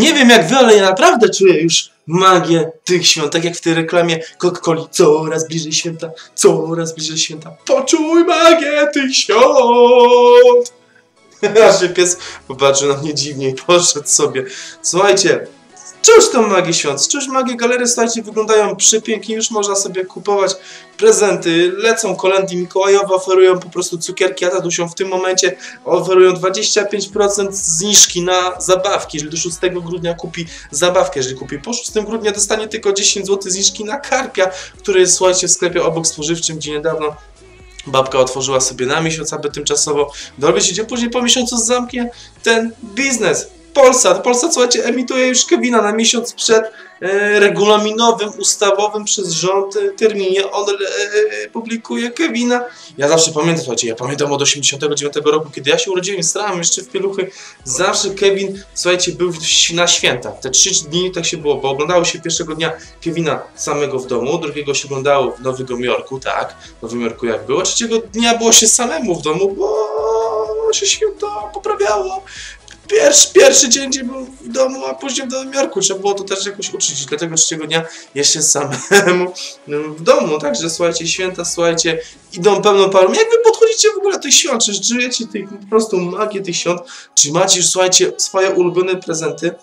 Nie wiem jak wy, ale ja naprawdę czuję już magię tych świąt, tak jak w tej reklamie Coca-Coli. Coraz bliżej święta, coraz bliżej święta. Poczuj magię tych świąt! Aż pies popatrzył na mnie dziwnie i poszedł sobie. Słuchajcie, czuć tą magię świąt, czuć magię galery, słuchajcie, wyglądają przepięknie, już można sobie kupować prezenty, lecą kolendy Mikołajowe, oferują po prostu cukierki, a tatusią w tym momencie oferują 25% zniżki na zabawki, jeżeli do 6 grudnia kupi zabawkę, jeżeli kupi po 6 grudnia dostanie tylko 10 zł zniżki na karpia, który jest, słuchajcie, w sklepie obok spożywczym, gdzie niedawno Babka otworzyła sobie na miesiąc, aby tymczasowo dorobić. Gdzie później po miesiącu zamknie ten biznes. Polsat. Polsat, słuchajcie, emituje już Kevina na miesiąc przed e, regulaminowym, ustawowym przez rząd e, terminie. On e, publikuje Kevina. Ja zawsze pamiętam, słuchajcie, ja pamiętam od 89 roku, kiedy ja się urodziłem, starałem jeszcze w pieluchy. Zawsze Kevin, słuchajcie, był na święta. Te trzy dni tak się było, bo oglądało się pierwszego dnia Kevina samego w domu, drugiego się oglądało w Nowym Jorku, tak, w Nowym Jorku jak było, trzeciego dnia było się samemu w domu, bo się święto poprawiało. Pierwszy, pierwszy dzień, gdzie był w domu, a później w Nowym Jorku. Trzeba było to też jakoś uczyć. Dlatego trzeciego dnia jeszcze samemu no, w domu. Także słuchajcie, święta, słuchajcie, idą pełną parą. Jak wy podchodzicie w ogóle do tych świąt? Czy żyjecie tej, po prostu magię tych świąt? Czy macie już, słuchajcie, swoje ulubione prezenty?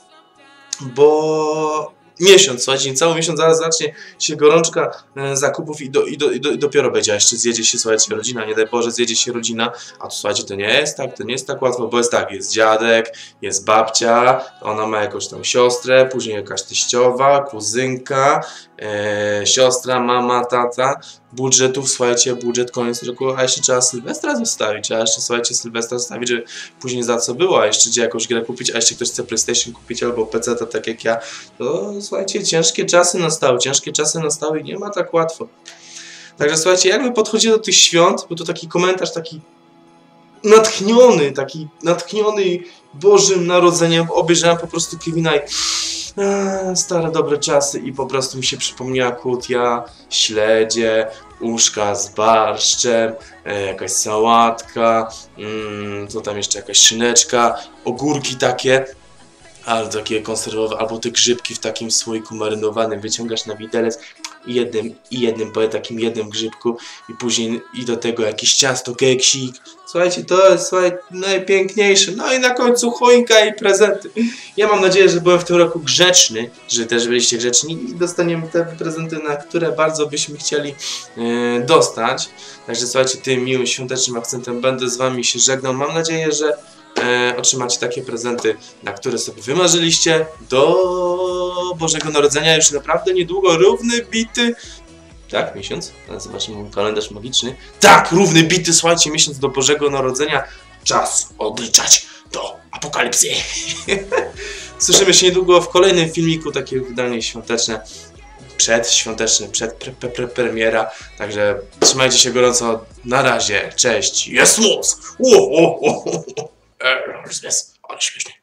Bo miesiąc, słuchajcie, cały miesiąc zaraz zacznie się gorączka e, zakupów i, do, i, do, i, do, i dopiero będzie, a jeszcze zjedzie się, słuchajcie, rodzina, nie daj Boże, zjedzie się rodzina, a to słuchajcie, to nie jest tak, to nie jest tak łatwo, bo jest tak, jest dziadek, jest babcia, ona ma jakąś tam siostrę, później jakaś teściowa, kuzynka, e, siostra, mama, tata, budżetów, słuchajcie, budżet koniec roku, a jeszcze trzeba Sylwestra zostawić, a jeszcze, słuchajcie, Sylwestra zostawić, żeby później za co było, a jeszcze gdzie jakąś grę kupić, a jeszcze ktoś chce PlayStation kupić albo PC, to tak jak ja, to słuchajcie, ciężkie czasy nastały, ciężkie czasy nastały i nie ma tak łatwo. Także słuchajcie, jakby podchodzicie do tych świąt, bo to taki komentarz taki natchniony, taki natchniony Bożym Narodzeniem, obejrzałem po prostu Kevina i stare dobre czasy i po prostu mi się przypomniała kutia, śledzie, uszka z barszczem, e, jakaś sałatka, mm, co tam jeszcze, jakaś szyneczka, ogórki takie, ale takie konserwowe, albo te grzybki w takim słoiku marynowanym, wyciągasz na widelec jednym, i jednym, po takim jednym grzybku i później i do tego jakieś ciasto, keksik. Słuchajcie, to jest słuchaj, najpiękniejsze. No i na końcu choinka i prezenty. Ja mam nadzieję, że byłem w tym roku grzeczny, że też byliście grzeczni i dostaniemy te prezenty, na które bardzo byśmy chcieli e, dostać. Także słuchajcie, tym miłym świątecznym akcentem będę z wami się żegnał. Mam nadzieję, że e, otrzymacie takie prezenty, na które sobie wymarzyliście do Bożego Narodzenia. Już naprawdę niedługo równy bity. Tak, miesiąc. Zobaczymy kalendarz magiczny. Tak, równy bity, słuchajcie, miesiąc do Bożego Narodzenia. Czas odliczać do apokalipsy. Słyszymy się niedługo w kolejnym filmiku, takie wydanie świąteczne. Przedświąteczne, przed pre, pre, pre, premiera. Także trzymajcie się gorąco. Na razie. Cześć. Jest mus! Hırsız. Alışmış.